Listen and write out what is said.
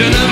vision of